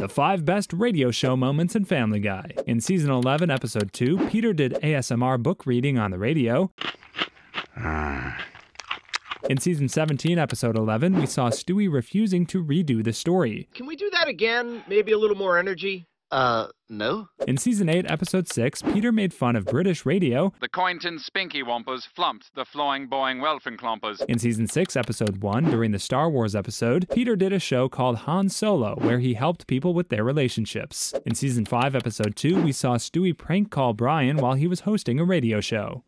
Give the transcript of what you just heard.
The five best radio show moments in Family Guy. In season 11, episode 2, Peter did ASMR book reading on the radio. In season 17, episode 11, we saw Stewie refusing to redo the story. Can we do that again? Maybe a little more energy? Uh, no? In season 8, episode 6, Peter made fun of British radio. The Cointon Spinky Wampers flumped the Flowing Boing Welfenclompers. In season 6, episode 1, during the Star Wars episode, Peter did a show called Han Solo, where he helped people with their relationships. In season 5, episode 2, we saw Stewie prank call Brian while he was hosting a radio show.